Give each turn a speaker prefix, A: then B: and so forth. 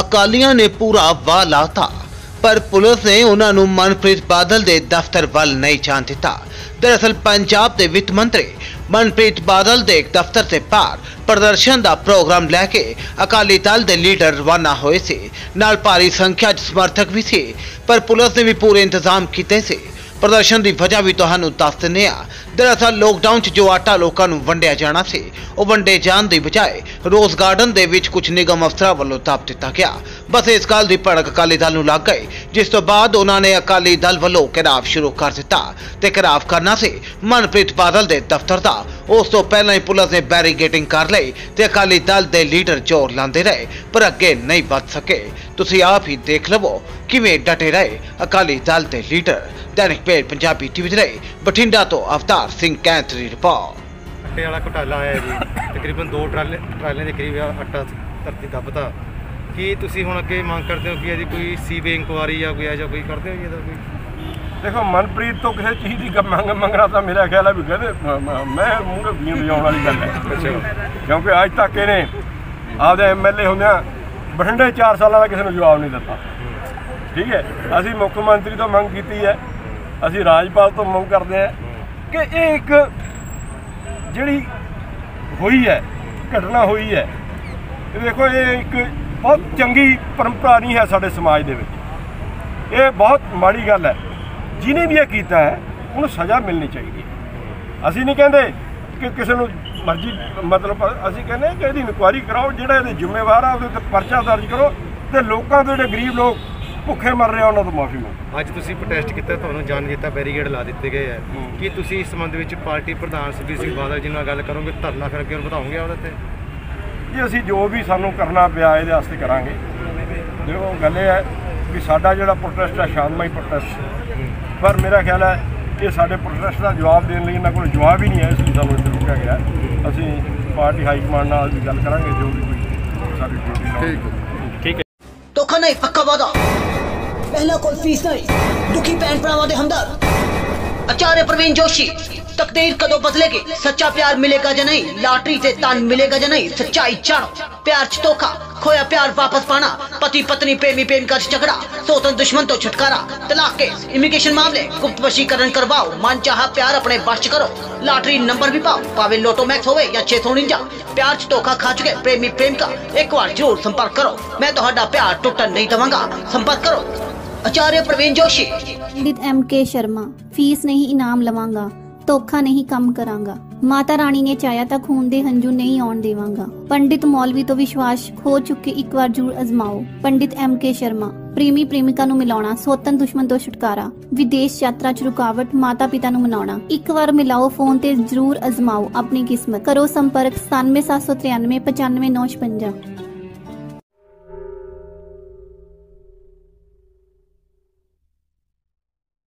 A: ਅਕਾਲੀਆਂ ਨੇ ਪੂਰਾ ਵਾਹ ਲਾਤਾ, ਪਰ ਪੁਲਿਸ ਨੇ ਉਹਨਾਂ ਨੂੰ ਮਨਪ੍ਰੀਤ ਬਾਦਲ ਦੇ ਦਫ਼ਤਰ ਵੱਲ ਨਹੀਂ ਜਾਣ ਦਿੱਤਾ। ਦਰਅਸਲ, ਪੰਜਾਬ ਦੇ ਵਿੱਤ ਮੰਤਰੀ ਮਨਪ੍ਰੀਤ ਬਾਦਲ ਦੇ ਦਫ਼ਤਰ ਦੇ ਪਾਰ ਪ੍ਰਦਰਸ਼ਨ ਦਾ ਪ੍ਰੋਗਰਾਮ ਲੈ ਕੇ ਅਕਾਲੀ ਦਲ ਦੇ ਲੀਡਰ ਰਵਾਨਾ ਹੋਏ ਸੀ। ਨਾਲ ਭਾਰੀ ਸੰਖਿਆ 'ਚ ਸਮਰਥਕ ਵੀ ਸੀ, ਪਰ ਪੁਲਿਸ ਨੇ ਵੀ ਪੂਰੇ ਇੰਤਜ਼ਾਮ ਕੀਤੇ ਸੀ। ਪ੍ਰਦਰਸ਼ਨ ਦੀ ਵਜ੍ਹਾ ਵੀ ਤੁਹਾਨੂੰ ਦੱਸ ਦਿੰਦੇ ਆ ਦਰਅਸਲ ਲੋਕਡਾਊਨ 'ਚ ਜੋ ਆਟਾ ਲੋਕਾਂ ਨੂੰ ਵੰਡਿਆ ਜਾਣਾ ਸੀ, ਉਹ ਵੰਡੇ ਜਾਣ ਦੀ ਬਜਾਏ ਰੋਜ਼ ਗਾਰਡਨ ਦੇ ਵਿੱਚ ਕੁਝ ਨਿਗਮ ਅਫਸਰਾਂ ਵੱਲੋਂ ਦੱਬ ਦਿੱਤਾ ਗਿਆ। ਬਸ ਇਸ ਗੱਲ ਦੀ ਭੜਕ ਅਕਾਲੀ ਦਲ ਨੂੰ ਲੱਗ ਗਈ, ਜਿਸ ਤੋਂ ਬਾਅਦ ਉਹਨਾਂ ਨੇ ਅਕਾਲੀ ਦਲ ਵੱਲੋਂ ਘਿਰਾਵ ਸ਼ੁਰੂ ਕਰ ਦਿੱਤਾ ਤੇ ਘਿਰਾਵ ਕਰਨਾ ਸੀ ਮਨਪ੍ਰੀਤ ਬਾਦਲ ਦੇ ਦਫ਼ਤਰ ਦਾ। ਉਸ ਤੋਂ ਪਹਿਲਾਂ ਹੀ ਪੁਲਿਸ ਨੇ ਬੈਰੀਗੇਟਿੰਗ ਕਰ ਲਈ ਤੇ ਅਕਾਲੀ ਦਲ ਦੇ ਲੀਡਰ ਜ਼ੋਰ ਲਾਉਂਦੇ ਰਹੇ, ਪਰ ਅੱਗੇ ਨਹੀਂ ਵੱਧ ਸਕੇ। ਤੁਸੀਂ ਆਪ ਹੀ ਦੇਖ ਲਵੋ ਕਿਵੇਂ ਡਟੇ ਰਹੇ? ਅਕਾਲੀ ਦਲ ਦੇ leader Dainik page Punjabi TV ਦੇ ਲਈ ਬਠਿੰਡਾ ਤੋਂ ਅਵਤਾਰ ਸਿੰਘ ਕੈਂਥ ਦੀ ਰਿਪੋਰਟ।
B: ਆਟੇ ਵਾਲਾ ਘੁਟਾਲਾ ਆਇਆ ਜੀ। ਤਕਰੀਬਨ 2 ਟਰਾਲੇ ਟਰਾਲਿਆਂ ਦੇ ਕਰੀਬ ਆਟਾ ਧਰਤੀ ਦੱਬਤਾ। ਕੀ ਤੁਸੀਂ ਹੁਣ ਅੱਗੇ ਮੰਗ ਕਰਦੇ ਹੋ ਕਿ ਇਹਦੀ ਕੋਈ ਸੀਬੀ ਇਨਕੁਆਰੀ ਜਾਂ ਕੋਈ ਐਜਾ ਕੋਈ ਕਰਦੇ ਹੋ ਜੀ ਇਹਦਾ ਕੋਈ?
C: ਦੇਖੋ ਮਨਪ੍ਰੀਤ ਤੋਂ ਕਿਸੇ ਚੀਜ਼ ਦੀ ਮੰਗ ਮੰਗਣਾ ਤਾਂ ਮੇਰਾ ਖਿਆਲ ਹੈ ਵੀ ਕਹਿੰਦੇ ਮ- ਮੂੰਹ ਬੀਨ ਵਜਾਉਣ ਵਾਲੀ ਗੱਲ ਹੈ। ਕਿਉਂਕਿ ਅੱਜ ਤੱਕ ਇਹਨੇ ਆਪਦੇ ਐਮਐਲਏ ਹੁੰਦਿਆਂ ਬਠਿੰਡੇ 4 ਸਾਲਾਂ ਦਾ ਕਿਸੇ ਨੂੰ ਜਵਾਬ ਨਹੀਂ ਦਿੱਤਾ। ਠੀਕ ਹੈ, ਅਸੀਂ ਮੁੱਖ ਮੰਤਰੀ ਤੋਂ ਮੰਗ ਕੀਤੀ ਹੈ, ਅਸੀਂ ਰਾਜਪਾਲ ਤੋਂ ਮੰਗ ਕਰਦੇ ਹਾਂ ਕਿ ਇਹ ਇੱਕ ਜਿਹੜੀ ਹੋਈ ਹੈ, ਘਟਨਾ ਹੋਈ ਹੈ ਦੇਖੋ, ਇਹ ਇੱਕ ਬਹੁਤ ਚੰਗੀ ਪਰੰਪਰਾ ਨਹੀਂ ਹੈ ਸਾਡੇ ਸਮਾਜ ਦੇ ਵਿੱਚ। ਇਹ ਬਹੁਤ ਮਾੜੀ ਗੱਲ ਹੈ, ਜਿਹਨੇ ਵੀ ਇਹ ਕੀਤਾ ਹੈ, ਉਹਨੂੰ ਸਜ਼ਾ ਮਿਲਣੀ ਚਾਹੀਦੀ ਹੈ। ਅਸੀਂ ਨਹੀਂ ਕਹਿੰਦੇ ਕਿ ਕਿਸੇ ਨੂੰ ਮਰਜ਼ੀ, ਮਤਲਬ ਅਸੀਂ ਕਹਿੰਦੇ ਕਿ ਇਹਦੀ ਇਨਕੁਆਇਰੀ ਕਰਾਓ, ਜਿਹੜਾ ਇਹਦੇ ਜ਼ਿੰਮੇਵਾਰ ਆ, ਉਹਦੇ ਤੇ ਪਰਚਾ ਦਰਜ ਕਰੋ ਤੇ ਲੋਕਾਂ ਦੇ ਜਿਹੜੇ ਗਰੀਬ ਲੋਕ ਭੁੱਖੇ ਮਰ ਰਹੇ ਆ ਉਹਨਾਂ ਤੋਂ ਮਾਫੀ ਮੰਗੋ।
B: ਅੱਜ ਤੁਸੀਂ ਪ੍ਰੋਟੈਸਟ ਕੀਤਾ ਤੁਹਾਨੂੰ ਜਾਣ ਦਿੱਤਾ ਬੈਰੀਗੇਡ ਲਾ ਦਿੱਤੇ ਗਏ ਹੈ। ਕੀ ਤੁਸੀਂ ਇਸ ਸੰਬੰਧ ਵਿੱਚ ਪਾਰਟੀ ਪ੍ਰਧਾਨ ਸੁਖਬੀਰ ਸਿੰਘ ਬਾਦਲ ਜੀ ਨਾਲ ਗੱਲ ਕਰੋਗੇ? ਧਰਨਾ ਫਿਰ ਅੱਗੇ ਵਧਾਓਗੇ ਉਹਦੇ ਤੇ
C: ਜੀ ਅਸੀਂ ਜੋ ਵੀ ਸਾਨੂੰ ਕਰਨਾ ਪਿਆ ਇਹਦੇ ਵਾਸਤੇ ਕਰਾਂਗੇ। ਦੇਖੋ ਗੱਲ ਇਹ ਹੈ ਵੀ ਸਾਡਾ ਜਿਹੜਾ ਪ੍ਰੋਟੈਸਟ ਹੈ ਸ਼ਾਂਤਮਈ ਪ੍ਰੋਟੈਸਟ ਪਰ ਮੇਰਾ ਖਿਆਲ ਹੈ ਕਿ ਸਾਡੇ ਪ੍ਰੋਟੈਸਟ ਦਾ ਜਵਾਬ ਦੇਣ ਲਈ ਇਹਨਾਂ ਕੋਲ ਜਵਾਬ ਹੀ ਨਹੀਂ ਹੈ ਇਸ ਲਈ ਸਾਨੂੰ ਇੱਥੇ ਰੋਕਿਆ ਗਿਆ ਅਸੀਂ ਪਾਰਟੀ ਹਾਈ ਕਮਾਂਡ ਨਾਲ ਵੀ ਗੱਲ ਕਰਾਂਗੇ ਜੋ ਵੀ ਕੋਈ ਸਾਡੀ ਡਿਊਟੀ ਠੀਕ
D: ਧੋਖਾ ਨਹੀਂ ਪੱਕਾ ਵਾਦਾ ਪਹਿਲਾ ਕੋਈ ਫੀਸ ਨਹੀਂ ਦੁਖੀ ਭੈਣ ਭਰਾਵਾਂ ਦੇ ਹਮਦਰਦ ਆਚਾर्य ਪ੍ਰਵੀਨ ਜੋਸ਼ੀ ਤਕਦੀਰ ਕਦੋਂ ਬਦਲੇਗੀ ਸੱਚਾ ਪਿਆਰ ਮਿਲੇਗਾ ਜਾਂ ਨਹੀਂ ਲਾਟਰੀ ਤੇ ਤਨ ਮਿਲੇਗਾ ਜਾਂ ਨਹੀਂ ਸੱਚਾਈ ਜਾਣੋ ਪਿਆਰ ਚ ਧੋਖਾ ਖੋਇਆ ਪਿਆਰ ਵਾਪਸ ਪਾਣਾ ਪਤੀ ਪਤਨੀ ਪ੍ਰੇਮੀ ਪ੍ਰੇਮਿਕਾ ਚ ਝਗੜਾ ਸੋਤਨ ਦੁਸ਼ਮਣ ਤੋਂ ਛੁਟਕਾਰਾ ਤਲਾਕ ਕੇਸ ਇਮੀਗ੍ਰੇਸ਼ਨ ਮਾਮਲੇ ਗੁਪਤ ਵਸ਼ੀਕਰਨ ਕਰਵਾਓ ਮਨ ਚਾਹਾ ਪਿਆਰ ਆਪਣੇ ਵਸ਼ ਚ ਕਰੋ ਲਾਟਰੀ ਨੰਬਰ ਵੀ ਪਾਓ ਭਾਵੇਂ ਲੋਟੋ ਮੈਕਸ ਹੋਵੇ ਜਾਂ 649 ਪਿਆਰ ਚ ਧੋਖਾ ਖਾ ਚੁਕੇ ਪ੍ਰੇਮੀ ਪ੍ਰੇਮਿਕਾ ਇੱਕ ਵਾਰ ਜ਼ਰੂਰ ਸੰਪਰਕ ਕਰੋ ਮੈਂ ਤੁਹਾਡਾ ਪਿਆਰ ਟੁੱਟਣ ਨਹੀਂ ਦਵਾਂਗਾ ਸੰਪਰਕ ਕਰੋ Acharya Praveen Joshi.
E: Pandit M K Sharma, fees ਨਹੀਂ, ਇਨਾਮ ਲਵਾਂਗਾ, ਧੋਖਾ ਨਹੀਂ, ਕੰਮ ਕਰਾਂਗਾ। ਮਾਤਾ ਰਾਣੀ ਨੇ ਚਾਹਿਆ ਤਾਂ ਖੂਨ ਦੇ ਹੰਝੂ ਨਹੀਂ ਆਉਣ ਦੇਵਾਂਗਾ। ਪੰਡਿਤ ਮੌਲਵੀ ਤੋਂ ਵਿਸ਼ਵਾਸ ਖੋ ਚੁੱਕੇ ਇੱਕ ਵਾਰ ਜ਼ਰੂਰ ਅਜ਼ਮਾਓ। ਪੰਡਿਤ ਐਮ ਕੇ ਸ਼ਰਮਾ, ਪ੍ਰੇਮੀ ਪ੍ਰੇਮਿਕਾ ਨੂੰ ਮਿਲਾਉਣਾ, ਸੋਤਨ ਦੁਸ਼ਮਣ ਤੋਂ ਛੁਟਕਾਰਾ। ਵਿਦੇਸ਼ ਯਾਤਰਾ 'ਚ ਰੁਕਾਵਟ, ਮਾਤਾ ਪਿਤਾ ਨੂੰ ਮਨਾਉਣਾ। ਇੱਕ ਵਾਰ ਮਿਲਾਓ ਫੋਨ ਤੇ ਜ਼ਰੂਰ ਅਜ਼ਮਾਓ ਆਪਣੀ ਕਿਸਮਤ। ਕਰੋ ਸੰਪਰਕ 9773 95956